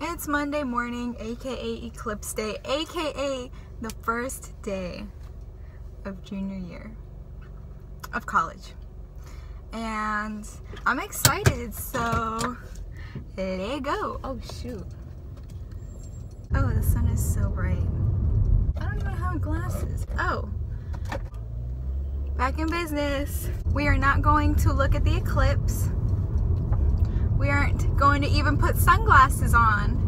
It's Monday morning, aka Eclipse Day, aka the first day of junior year of college. And I'm excited, so let go. Oh shoot. Oh, the sun is so bright. I don't even have glasses. Oh. Back in business. We are not going to look at the eclipse. We aren't going to even put sunglasses on.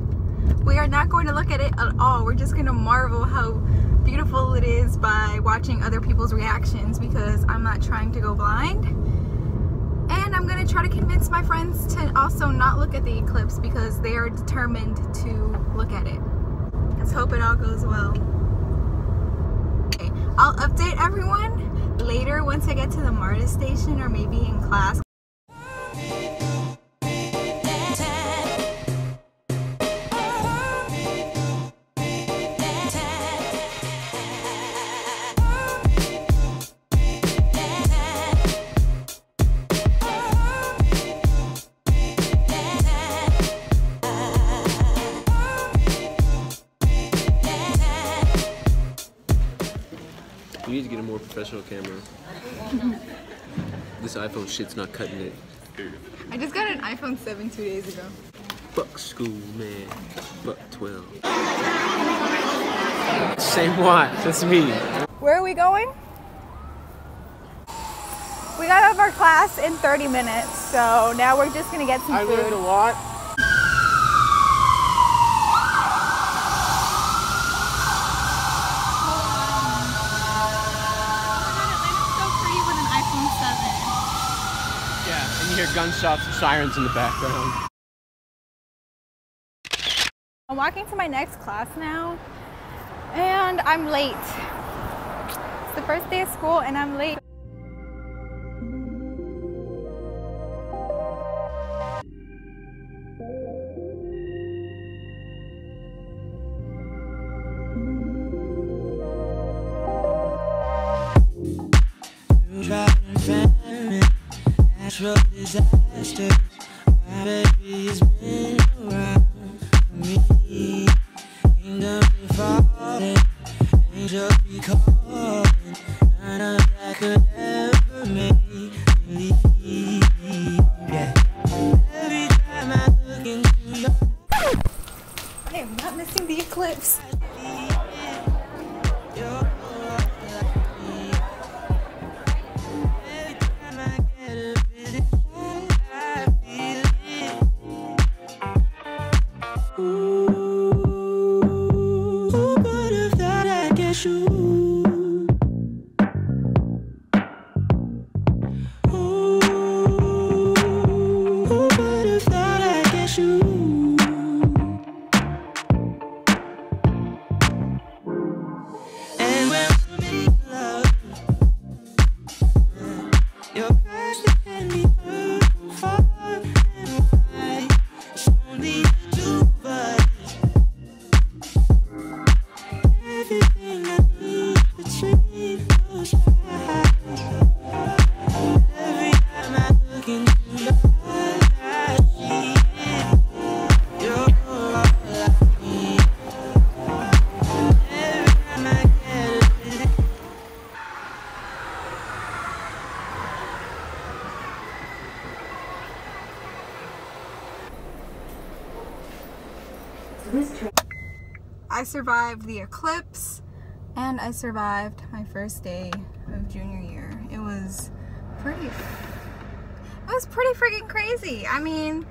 We are not going to look at it at all. We're just going to marvel how beautiful it is by watching other people's reactions because I'm not trying to go blind. And I'm going to try to convince my friends to also not look at the eclipse because they are determined to look at it. Let's hope it all goes well. Okay, I'll update everyone later once I get to the MARTA station or maybe in class. You need to get a more professional camera. this iPhone shit's not cutting it. I just got an iPhone 7 two days ago. Fuck school, man. Fuck 12. Same watch, that's me. Where are we going? We got out of our class in 30 minutes, so now we're just gonna get some I learned a lot. Yeah, and hear gunshots and sirens in the background. I'm walking to my next class now, and I'm late. It's the first day of school, and I'm late. Natural disasters. My baby has been I survived the eclipse, and I survived my first day of junior year. It was pretty. It was pretty freaking crazy. I mean,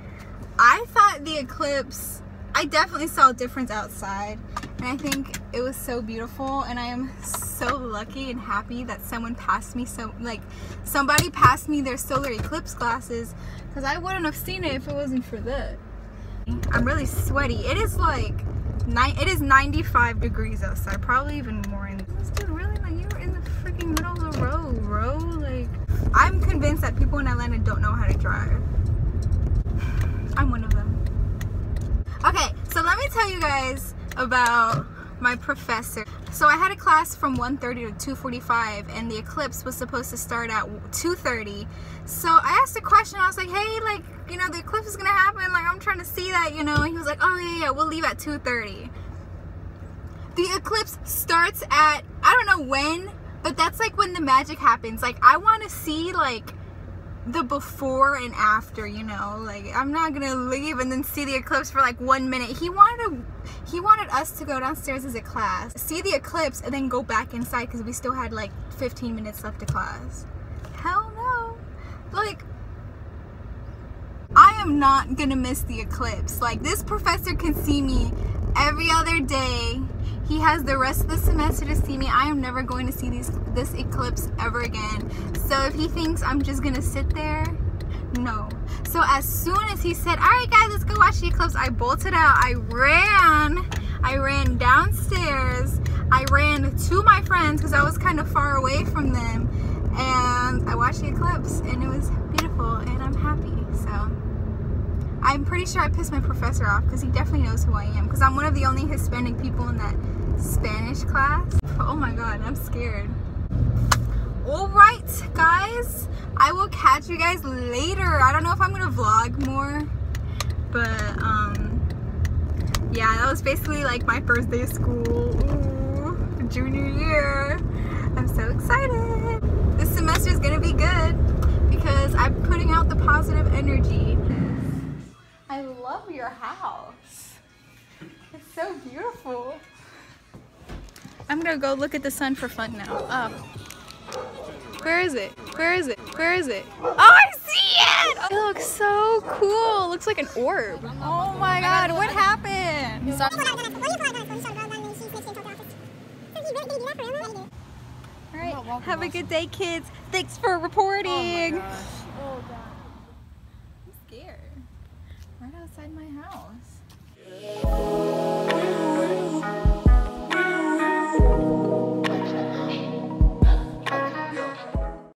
I thought the eclipse. I definitely saw a difference outside, and I think it was so beautiful. And I am so lucky and happy that someone passed me so like somebody passed me their solar eclipse glasses, because I wouldn't have seen it if it wasn't for that. I'm really sweaty. It is like nine. It is 95 degrees outside. Probably even more in. Dude, really? Like you were in the freaking middle of the road, bro. Like I'm convinced that people in Atlanta don't know how to drive. I'm one of them. Okay, so let me tell you guys about my professor. So I had a class from 1:30 to 2:45 and the eclipse was supposed to start at 2:30. So I asked a question. I was like, "Hey, like, you know, the eclipse is to happen. Like, I'm trying to see that, you know." And he was like, "Oh, yeah, yeah, we'll leave at 2:30." The eclipse starts at I don't know when, but that's like when the magic happens. Like, I want to see like the before and after, you know. Like I'm not gonna leave and then see the eclipse for like one minute. He wanted to, he wanted us to go downstairs as a class, see the eclipse, and then go back inside because we still had like 15 minutes left of class. Hell no. Like I am not gonna miss the eclipse. Like this professor can see me every other day. He has the rest of the semester to see me. I am never going to see these this eclipse ever again. So if he thinks I'm just gonna sit there, no. So as soon as he said, "All right, guys, let's go watch the eclipse," I bolted out. I ran. I ran downstairs. I ran to my friends because I was kind of far away from them, and I watched the eclipse, and it was beautiful, and I'm happy. So. I'm pretty sure I pissed my professor off because he definitely knows who I am because I'm one of the only Hispanic people in that Spanish class. Oh my god, I'm scared. Alright, guys. I will catch you guys later. I don't know if I'm going to vlog more, but um, yeah, that was basically like my first day of school. Ooh, junior year. I'm so excited. This semester is going to be good because I'm putting out the positive energy. I love your house. It's so beautiful. I'm gonna go look at the sun for fun now. Oh. Where is it? Where is it? Where is it? Oh, I see it! Oh, it looks so cool. It looks like an orb. Oh my god, what happened? Alright, have a good day, kids. Thanks for reporting. I'm outside my house.